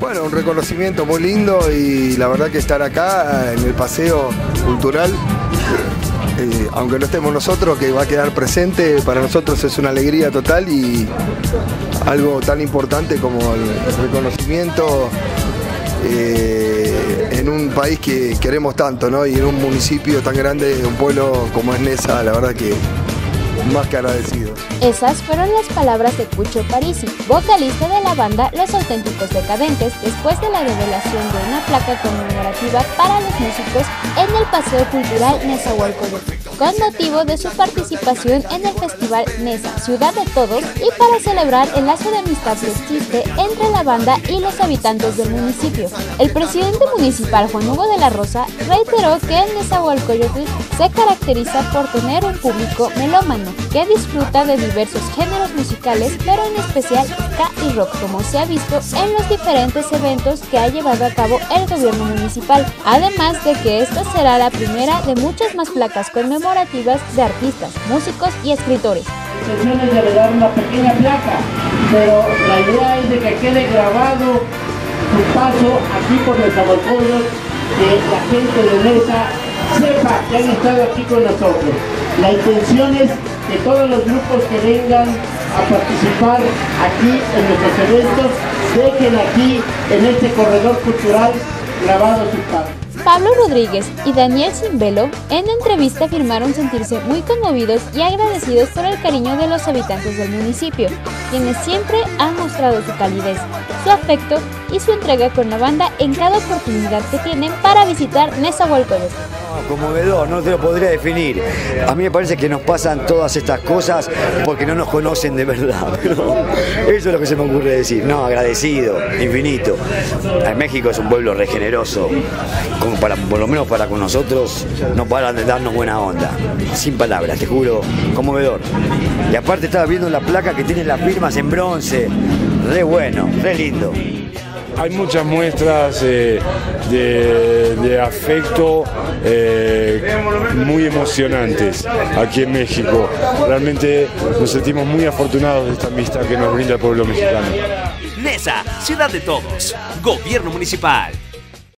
Bueno, un reconocimiento muy lindo y la verdad que estar acá en el paseo cultural, eh, aunque no estemos nosotros, que va a quedar presente, para nosotros es una alegría total y algo tan importante como el reconocimiento eh, en un país que queremos tanto, ¿no? Y en un municipio tan grande, un pueblo como es Nesa, la verdad que más que agradecido. Esas fueron las palabras de Cucho Parisi, vocalista de la banda Los Auténticos Decadentes, después de la revelación de una placa conmemorativa para los músicos en el Paseo Cultural Nezahualcóyotl con motivo de su participación en el Festival Mesa, Ciudad de Todos, y para celebrar el lazo de amistad que existe entre la banda y los habitantes del municipio. El presidente municipal Juan Hugo de la Rosa reiteró que el Nezahualcóyotl se caracteriza por tener un público melómano que disfruta de diversos géneros musicales, pero en especial ska y rock, como se ha visto en los diferentes eventos que ha llevado a cabo el gobierno municipal, además de que esta será la primera de muchas más placas conmemorativas de artistas, músicos y escritores. La intención es de dar una pequeña placa, pero la idea es de que quede grabado su paso aquí por los abalcoyos, que la gente de Mesa sepa que han estado aquí con nosotros. La intención es que todos los grupos que vengan a participar aquí en nuestros eventos dejen aquí en este corredor cultural grabado su paso. Pablo Rodríguez y Daniel Simbelo en entrevista afirmaron sentirse muy conmovidos y agradecidos por el cariño de los habitantes del municipio, quienes siempre han mostrado su calidez, su afecto y su entrega con la banda en cada oportunidad que tienen para visitar Nezahualcóyotl conmovedor, no te lo podría definir. A mí me parece que nos pasan todas estas cosas porque no nos conocen de verdad. eso es lo que se me ocurre decir. No, agradecido, infinito. México es un pueblo regeneroso, como para, por lo menos para con nosotros, no paran de darnos buena onda. Sin palabras, te juro, conmovedor. Y aparte estaba viendo la placa que tiene las firmas en bronce. Re bueno, re lindo hay muchas muestras eh, de, afecto eh, muy emocionantes aquí en México. Realmente nos sentimos muy afortunados de esta amistad que nos brinda el pueblo mexicano. Nesa, ciudad de todos, gobierno municipal.